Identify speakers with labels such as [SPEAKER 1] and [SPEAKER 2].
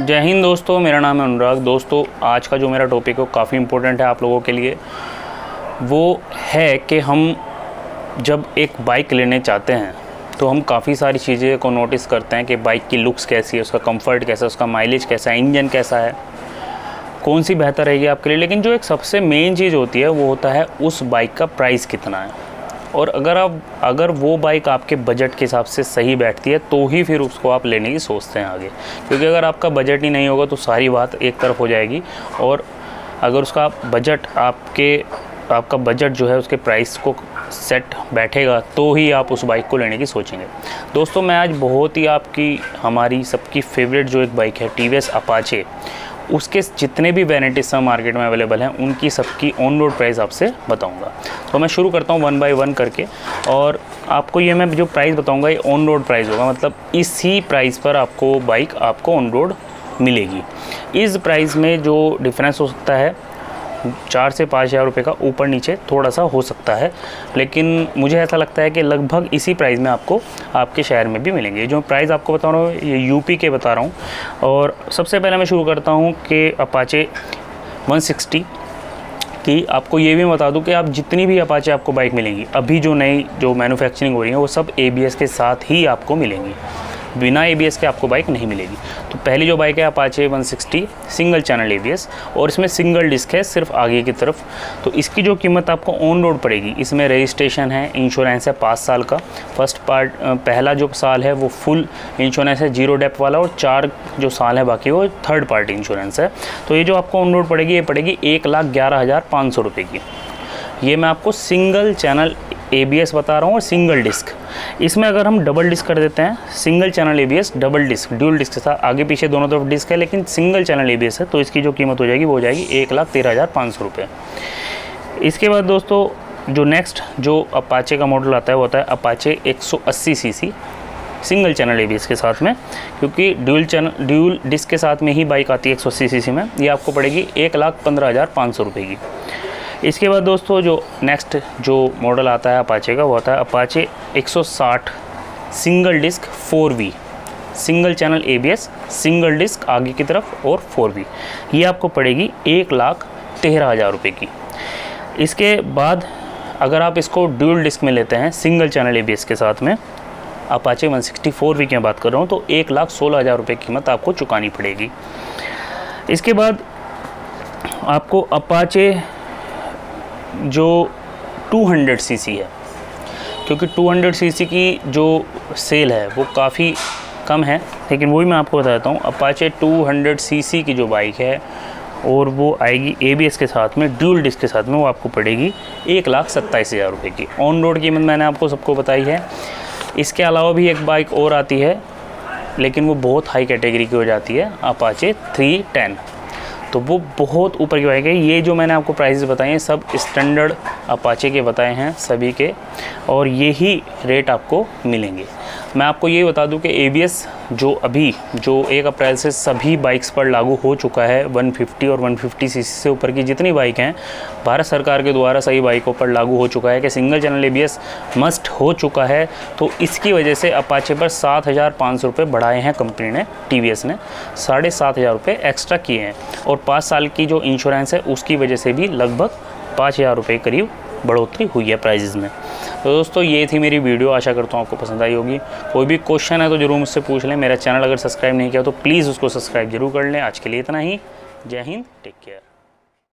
[SPEAKER 1] जय हिंद दोस्तों, मेरा नाम है अनुराग। दोस्तों, आज का जो मेरा टॉपिक है काफ़ी इम्पोर्टेंट है आप लोगों के लिए। वो है कि हम जब एक बाइक लेने चाहते हैं तो हम काफ़ी सारी चीज़ें को नोटिस करते हैं कि बाइक की लुक्स कैसी है, उसका कंफर्ट कैसा है, उसका माइलेज कैसा है इंजन कैसा है, कौन सी बेहतर रहेगी आपके लिए। लेकिन जो एक सबसे मेन चीज़ होती है, वो होता है उस बाइक का प्राइस कितना है। और अगर आप, अगर वो बाइक आपके बजट के हिसाब से सही बैठती है तो ही फिर उसको आप लेने की सोचते हैं आगे। क्योंकि अगर आपका बजट ही नहीं होगा तो सारी बात एक तरफ़ हो जाएगी। और अगर उसका बजट आपके, आपका बजट जो है, उसके प्राइस को सेट बैठेगा तो ही आप उस बाइक को लेने की सोचेंगे। दोस्तों, मैं आज बहुत ही आपकी, हमारी सबकी फेवरेट जो एक बाइक है टी वी अपाचे उसके जितने भी वेराइटीज मार्केट में अवेलेबल हैं, उनकी सबकी ऑन रोड प्राइस आपसे बताऊँगा। तो मैं शुरू करता हूँ वन बाई वन करके, और आपको ये मैं जो प्राइस बताऊँगा, ये ऑन रोड प्राइस होगा। मतलब इसी प्राइस पर आपको बाइक आपको ऑन रोड मिलेगी। इस प्राइस में जो डिफरेंस हो सकता है चार से पाँच हज़ार रुपये का ऊपर नीचे थोड़ा सा हो सकता है। लेकिन मुझे ऐसा लगता है कि लगभग इसी प्राइस में आपको आपके शहर में भी मिलेंगे। जो प्राइस आपको बता रहा हूँ, ये यूपी के बता रहा हूँ। और सबसे पहले मैं शुरू करता हूँ कि अपाचे 160 कि आपको ये भी बता दूँ कि आप जितनी भी अपाचे आपको बाइक मिलेंगी, अभी जो नई जो मैन्युफैक्चरिंग हो रही है, वो सब एबीएस के साथ ही आपको मिलेंगी। बिना एबीएस के आपको बाइक नहीं मिलेगी। तो पहली जो बाइक है अपाचे 160 सिंगल चैनल एबीएस और इसमें सिंगल डिस्क है, सिर्फ़ आगे की तरफ़। तो इसकी जो कीमत आपको ऑन रोड पड़ेगी, इसमें रजिस्ट्रेशन है इंश्योरेंस है पाँच साल का। फ़र्स्ट पार्ट पहला जो साल है, वो फुल इंश्योरेंस है ज़ीरो डेप वाला, और चार जो साल है बाकी, वो थर्ड पार्टी इंश्योरेंस है। तो ये जो आपको ऑन रोड पड़ेगी, ये पड़ेगी एक लाख ग्यारह हज़ार पाँच सौ रुपये की। ये मैं आपको सिंगल चैनल एबीएस बता रहा हूँ और सिंगल डिस्क इसमें अगर हम डबल डिस्क कर देते हैं single channel ABS double disc dual disc के साथ आगे पीछे दोनों तरफ़ डिस्क है, लेकिन सिंगल चैनल एबीएस है तो इसकी जो कीमत हो जाएगी, वो हो जाएगी एक लाख तेरह हज़ार पाँच सौ रुपये इसके बाद दोस्तों, जो नेक्स्ट जो अपाचे का मॉडल आता है, वो होता है Apache 180 CC single channel ABS के साथ में, क्योंकि ड्यूल चैनल ड्यूल डिस्क के साथ में ही बाइक आती है एक सौ सी में, ये आपको पड़ेगी एक लाख पंद्रह हज़ार पाँच सौ रुपये की। इसके बाद दोस्तों जो नेक्स्ट जो मॉडल आता है अपाचे का, वो आता है Apache 160 single disc 4V single channel ABS single disc आगे की तरफ़ और 4V ये आपको पड़ेगी एक लाख तेरह हज़ार रुपये की। इसके बाद अगर आप इसको ड्यूल डिस्क में लेते हैं सिंगल चैनल एबीएस के साथ में अपाचे 164V की मैं बात कर रहा हूँ तो एक लाख सोलह हज़ार रुपये कीमत आपको चुकानी पड़ेगी। इसके बाद आपको अपाचे जो 200 सीसी है, क्योंकि 200 सीसी की जो सेल है, वो काफ़ी कम है, लेकिन वही मैं आपको बताता हूँ अपाचे 200 सीसी की जो बाइक है, और वो आएगी एबीएस के साथ में ड्यूल डिस्क के साथ में, वो आपको पड़ेगी एक लाख सत्ताईस हज़ार रुपये की। ऑन रोड कीमत मैंने आपको सबको बताई है। इसके अलावा भी एक बाइक और आती है, लेकिन वो बहुत हाई कैटेगरी की हो जाती है अपाचे थ्री टेन तो वो बहुत ऊपर की बाइक है ये जो मैंने आपको प्राइस बताए हैं, सब स्टैंडर्ड अपाचे के बताए हैं, सभी के, और यही रेट आपको मिलेंगे। मैं आपको ये बता दूँ कि एबीएस जो अभी, जो एक अप्रैल से सभी बाइक्स पर लागू हो चुका है 150 और 150 सीसी से ऊपर की जितनी बाइक हैं, भारत सरकार के द्वारा सही बाइकों पर लागू हो चुका है कि सिंगल चैनल ए मस्ट हो चुका है। तो इसकी वजह से अपाचे पर सात हज़ार पाँच सौ रुपये बढ़ाए हैं कंपनी ने टीवीएस ने। साढ़े सात हज़ार रुपये एक्स्ट्रा किए हैं। और पाँच साल की जो इंश्योरेंस है, उसकी वजह से भी लगभग पाँच हज़ार रुपये करीब बढ़ोतरी हुई है प्राइजेज़ में। तो दोस्तों, ये थी मेरी वीडियो आशा करता हूँ आपको पसंद आई होगी। कोई भी क्वेश्चन है तो ज़रूर मुझसे पूछ लें। मेरा चैनल अगर सब्सक्राइब नहीं किया तो प्लीज़ उसको सब्सक्राइब ज़रूर कर लें। आज के लिए इतना ही। जय हिंद टेक केयर